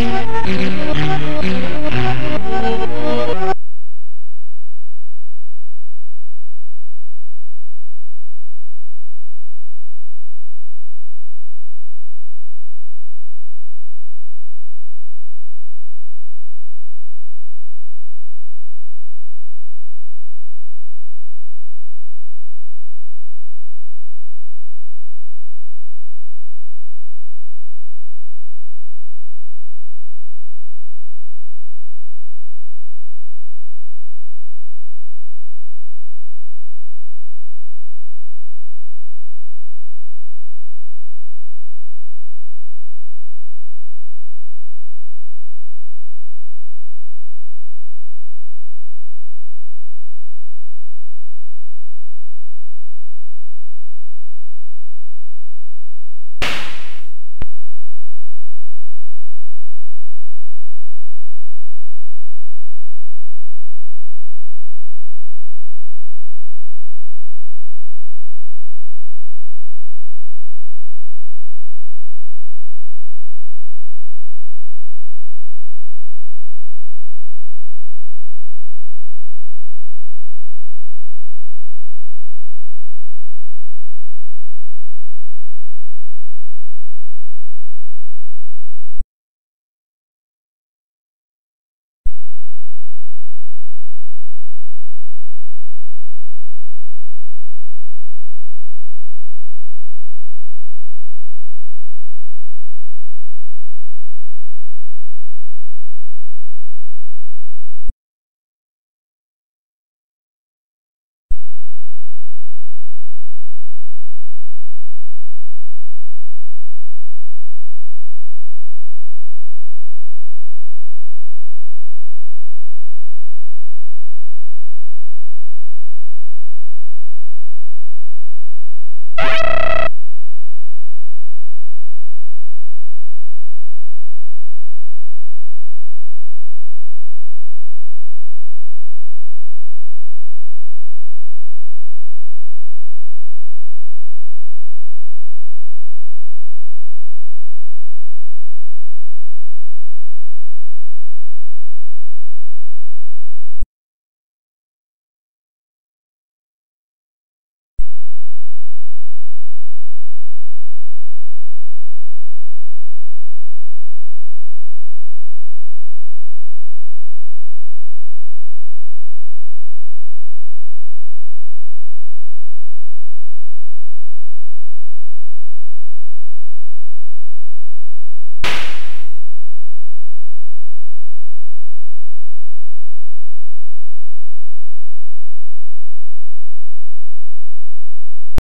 I'm sorry.